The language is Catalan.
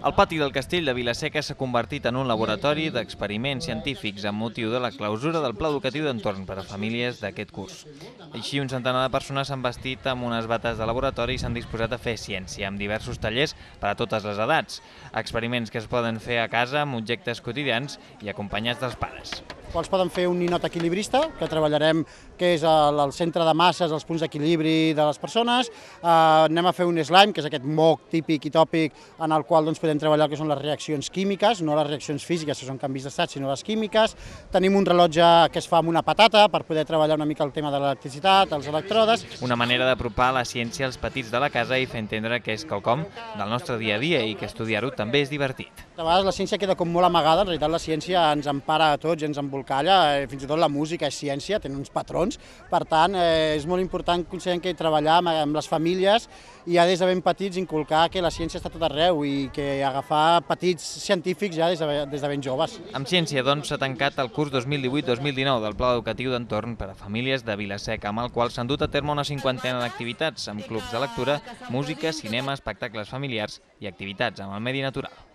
El pati del castell de Vilaseca s'ha convertit en un laboratori d'experiments científics amb motiu de la clausura del Pla Educatiu d'Entorn per a famílies d'aquest curs. Així, un centenar de persones s'han vestit amb unes bates de laboratori i s'han disposat a fer ciència, amb diversos tallers per a totes les edats. Experiments que es poden fer a casa amb objectes quotidians i acompanyats dels pares els poden fer un ninot equilibrista, que treballarem, que és el, el centre de masses, els punts d'equilibri de les persones. Eh, anem a fer un slime, que és aquest moc típic i tòpic en el qual doncs, podem treballar que són les reaccions químiques, no les reaccions físiques, que són canvis d'estat, sinó les químiques. Tenim un rellotge que es fa amb una patata per poder treballar una mica el tema de l'electricitat, els electrodes. Una manera d'apropar la ciència als petits de la casa i fer entendre que és quelcom del nostre dia a dia i que estudiar-ho també és divertit. A vegades la ciència queda com molt amagada, en realitat la ciència ens empara a tots, ens embolcalla, eh, fins i tot la música és ciència, tenen uns patrons, per tant eh, és molt important considerem que treballar amb, amb les famílies i ja des de ben petits inculcar que la ciència està tot arreu i que agafar petits científics ja des de, des de ben joves. Amb ciència, doncs, s'ha tancat el curs 2018-2019 del Pla Educatiu d'Entorn per a famílies de Vilaseca, amb el qual s'han dut a terme una cinquantena d'activitats, amb clubs de lectura, música, cinema, espectacles familiars i activitats amb el medi natural.